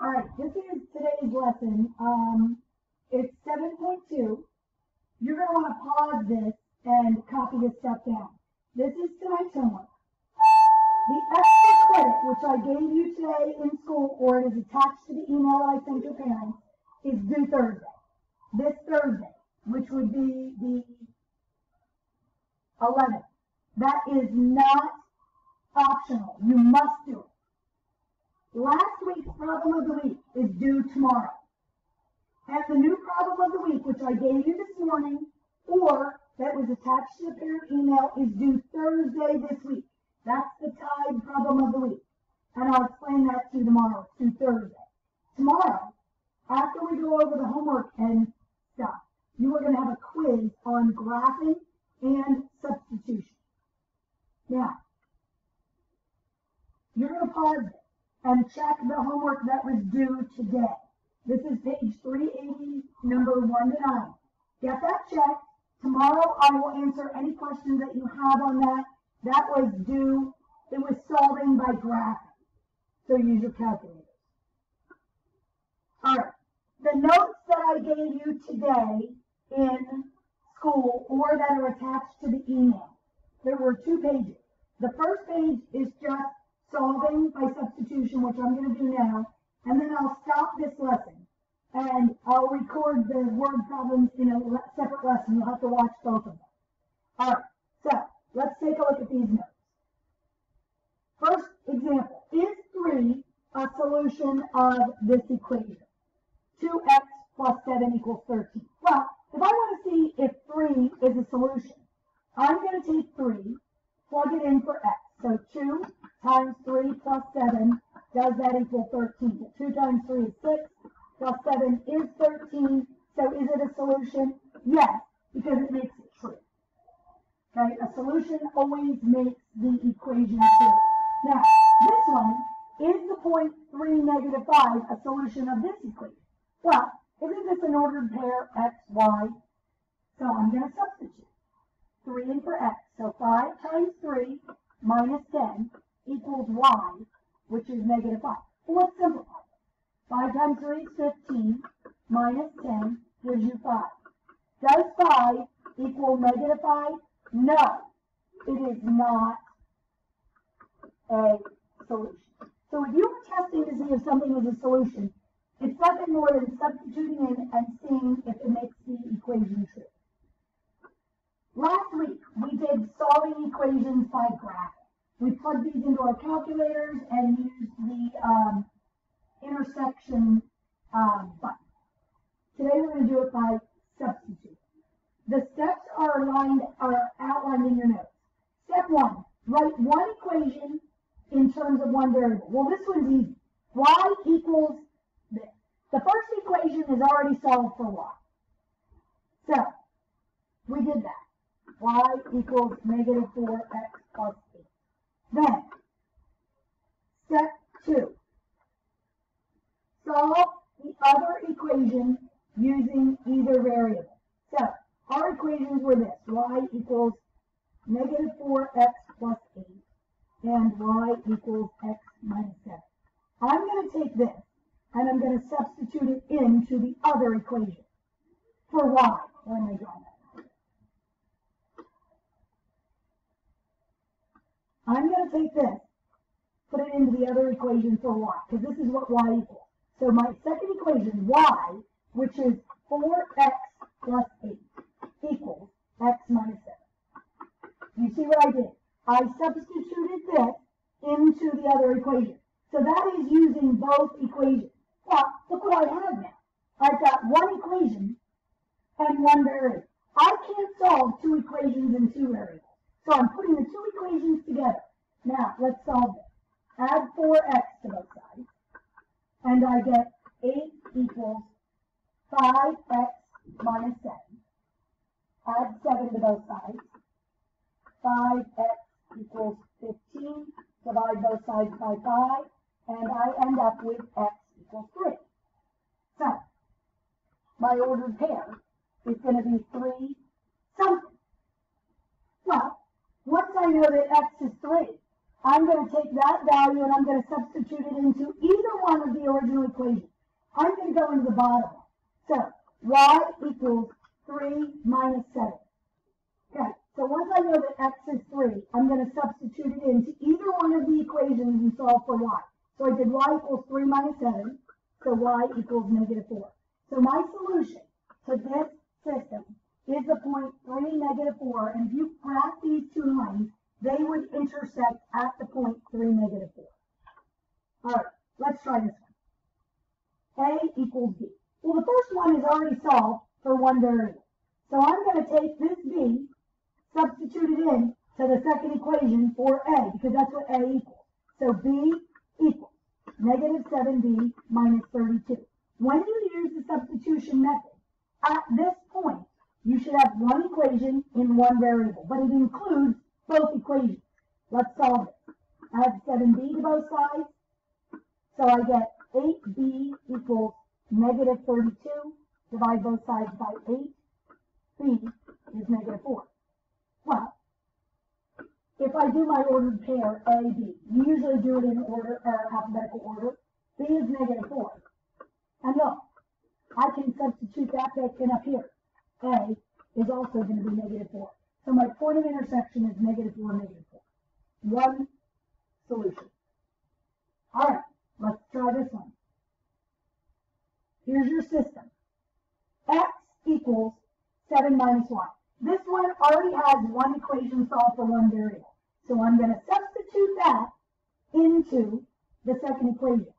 All right, this is today's lesson. Um, it's 7.2. You're going to want to pause this and copy this stuff down. This is tonight's homework. The extra credit, which I gave you today in school, or it is attached to the email I sent your parents, is due Thursday. This Thursday, which would be the 11th. That is not optional. You must do it. Last week's problem of the week is due tomorrow. And the new problem of the week, which I gave you this morning, or that was attached to the parent email, is due Thursday this week. That's the tied problem of the week. And I'll explain that to you tomorrow, to Thursday. Tomorrow, after we go over the homework and stuff, you are going to have a quiz on graphing and substitution. Now, you're going to pause and check the homework that was due today. This is page 380, number 1 to 9. Get that checked. Tomorrow I will answer any questions that you have on that. That was due, it was solving by graphing. So use your calculator. All right. The notes that I gave you today in school or that are attached to the email, there were two pages. The first page is just solving by substitution, which I'm going to do now, and then I'll stop this lesson and I'll record the word problems in a separate lesson. You'll have to watch both of them. All right, so let's take a look at these notes. First example, is 3 a solution of this equation? 2x plus 7 equals 13. Well, if I want to see if 3 is a solution, I'm going to take 3, plug it in for x. So 2 times 3 plus 7, does that equal 13? 2 times 3 is 6, plus 7 is 13. So is it a solution? Yes, because it makes it true. Okay, a solution always makes the equation true. Now, this one, is the point 3 negative 5 a solution of this equation? Well, isn't this an ordered pair, x, y? So I'm going to substitute. 3 in for x. So 5 times 3 minus 10 equals y, which is negative 5. Well, let's simplify. 5 times 3 is 15, minus 10 gives you 5. Does 5 equal negative 5? No, it is not a solution. So if you were testing to see if something is a solution, it's nothing more than substituting in and seeing if it makes the equation true. Last week, we did solving equations by graphing. We plug these into our calculators and use the um, intersection um, button. Today we're going to do it by substitute. The steps are aligned, are outlined in your notes. Step one, write one equation in terms of one variable. Well, this one's easy. y equals this. The first equation is already solved for y. So, we did that. y equals negative 4x plus 8. Then, step two, solve the other equation using either variable. So, our equations were this, y equals negative 4x plus 8, and y equals x minus 7. I'm going to take this, and I'm going to substitute it into the other equation for y. when I drawing that? I'm going to take this, put it into the other equation for y, because this is what y equals. So my second equation, y, which is 4x plus 8, equals x minus 7. You see what I did? I substituted this into the other equation. So that is using both equations. Well, look what I have now. I've got one equation and one variable. I can't solve two equations and two variables. So I'm putting the two equations together. Now, let's solve this. Add 4x to both sides. And I get 8 equals 5x minus 7. Add 7 to both sides. 5x equals 15. Divide both sides by 5. And I end up with x equals 3. So, my ordered pair is going to be 3 something. Well, know that x is 3, I'm going to take that value and I'm going to substitute it into either one of the original equations. I'm going to go into the bottom. So y equals 3 minus 7. Okay, so once I know that x is 3, I'm going to substitute it into either one of the equations and solve for y. So I did y equals 3 minus 7, so y equals negative 4. So my solution to this system is the point 3, negative 4, and if you graph these two lines, they would intersect at the point 3, negative 4. All right, let's try this one. A equals B. Well, the first one is already solved for one variable. So I'm going to take this B, substitute it in to the second equation for A, because that's what A equals. So B equals negative 7B minus 32. When you use the substitution method, at this point, you should have one equation in one variable, but it includes both equations. Let's solve it. Add 7b to both sides. So I get 8b equals negative 32. Divide both sides by 8. b is negative 4. Well, if I do my ordered pair A, B, you usually do it in order, or alphabetical order. B is negative 4. And look, I can substitute that back in up here. A is also going to be negative 4. So my point of intersection is negative 4, negative 4. One solution. All right, let's try this one. Here's your system. X equals 7 minus 1. This one already has one equation solved for one variable. So I'm going to substitute that into the second equation.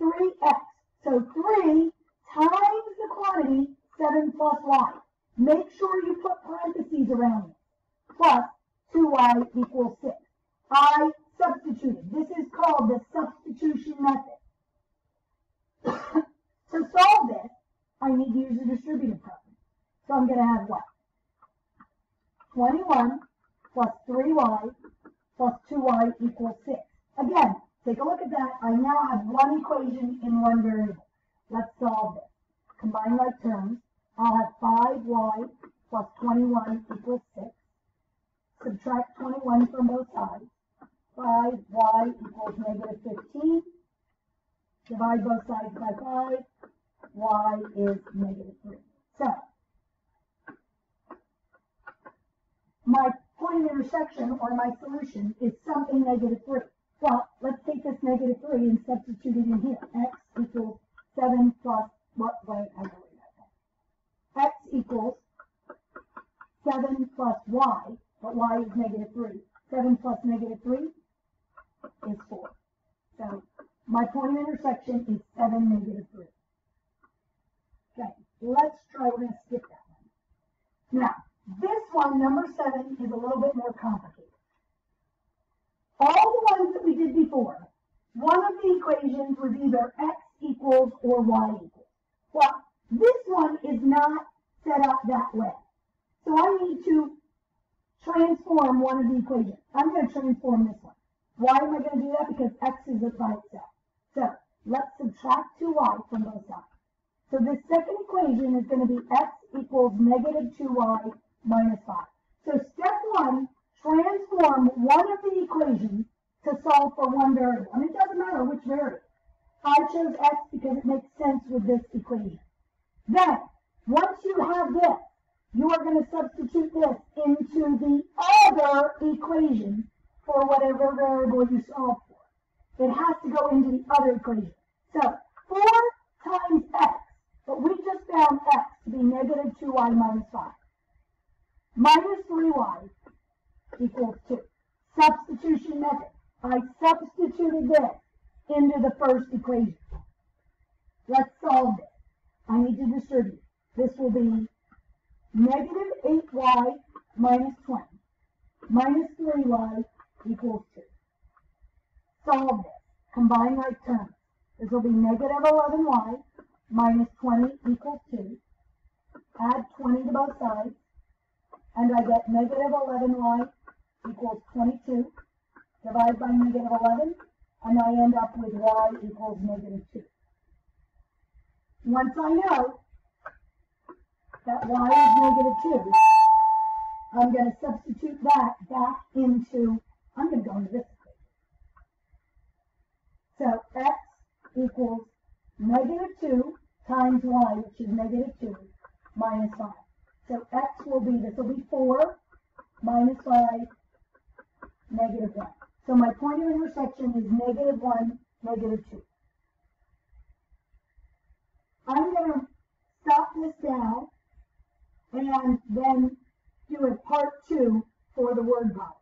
3x. So 3 times the quantity 7 plus y. Make sure you put parentheses around it. Plus 2y equals 6. I substituted. This is called the substitution method. to solve this, I need to use the distributive property. So I'm going to have what? 21 plus 3y plus 2y equals 6. Again, take a look at that. I now have one equation in one variable. Let's solve this. Combine like terms. I'll have 5y plus 21 equals 6. Subtract 21 from both sides. 5y equals negative 15. Divide both sides by 5. y is negative 3. So, my point of intersection or my solution is something negative 3. Well, let's take this negative 3 and substitute it in here. x equals 7 plus, what, wait, I believe that. x equals 7 plus y, but y is negative 3. 7 plus negative 3 is 4. So my point of intersection is 7, negative 3. Okay, let's try, we're going to skip that one. Now, this one, number 7, is a little bit more complicated. All the ones that we did before, one of the equations was either x equals or y equals. Well, this one is not set up that way. So I need to transform one of the equations. I'm going to transform this one. Why am I going to do that? Because x is by itself. So let's subtract 2y from both sides. So this second equation is going to be x equals negative 2y minus 5. So step one, transform one of the equations to solve for one variable. And it doesn't matter which variable. I chose x because it makes sense with this equation. Then, once you have this, you are going to substitute this into the other equation for whatever variable you solve for. It has to go into the other equation. So 4 times x, but we just found x to be negative 2y minus 5. Minus 3y equals 2. Substitution method. I substituted this into the first equation. Let's solve this. I need to distribute. This will be negative 8y minus 20 minus 3y equals 2. Solve this. Combine like terms. This will be negative 11y minus 20 equals 2. Add 20 to both sides. And I get negative 11y equals 22. Divide by negative 11. And I end up with y equals negative 2. Once I know that y is negative 2, I'm going to substitute that back into, I'm going to go into this equation. So x equals negative two times y, which is negative two, minus five. So x will be, this will be four, minus five, negative one. So my point of intersection is negative one, negative two. I'm gonna stop this now and then do a part two for the word problem.